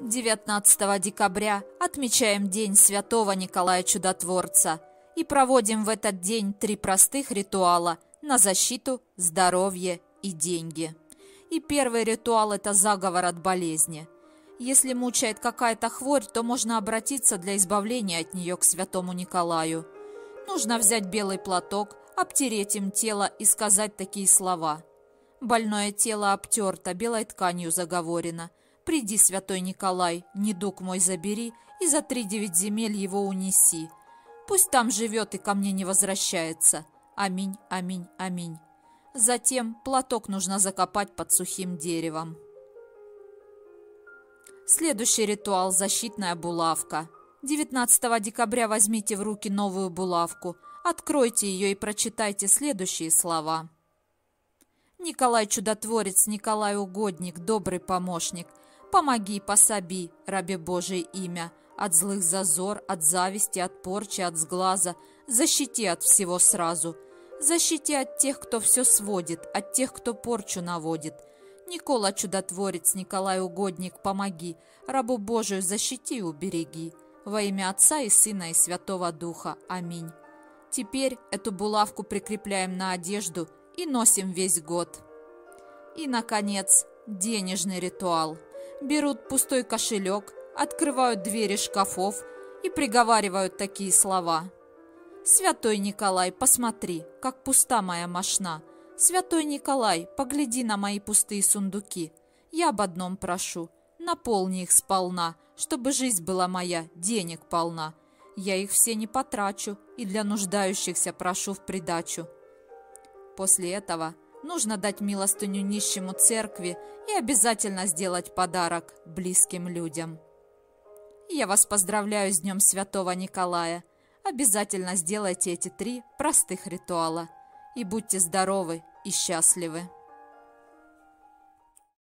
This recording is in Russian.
19 декабря отмечаем День Святого Николая Чудотворца и проводим в этот день три простых ритуала на защиту, здоровье и деньги. И первый ритуал – это заговор от болезни. Если мучает какая-то хворь, то можно обратиться для избавления от нее к святому Николаю. Нужно взять белый платок, обтереть им тело и сказать такие слова. Больное тело обтерто, белой тканью заговорено – Приди, святой Николай, недуг мой забери, и за три девять земель его унеси. Пусть там живет и ко мне не возвращается. Аминь, аминь, аминь. Затем платок нужно закопать под сухим деревом. Следующий ритуал – защитная булавка. 19 декабря возьмите в руки новую булавку, откройте ее и прочитайте следующие слова. Николай Чудотворец, Николай Угодник, добрый помощник – Помоги, пособи, рабе Божие имя, от злых зазор, от зависти, от порчи, от сглаза, защити от всего сразу. Защити от тех, кто все сводит, от тех, кто порчу наводит. Никола Чудотворец, Николай Угодник, помоги, рабу Божию защити и убереги. Во имя Отца и Сына и Святого Духа. Аминь. Теперь эту булавку прикрепляем на одежду и носим весь год. И, наконец, денежный ритуал – берут пустой кошелек, открывают двери шкафов и приговаривают такие слова. «Святой Николай, посмотри, как пуста моя мошна. Святой Николай, погляди на мои пустые сундуки. Я об одном прошу, наполни их сполна, чтобы жизнь была моя, денег полна. Я их все не потрачу и для нуждающихся прошу в придачу». После этого Нужно дать милостыню нищему церкви и обязательно сделать подарок близким людям. Я вас поздравляю с Днем Святого Николая. Обязательно сделайте эти три простых ритуала. И будьте здоровы и счастливы.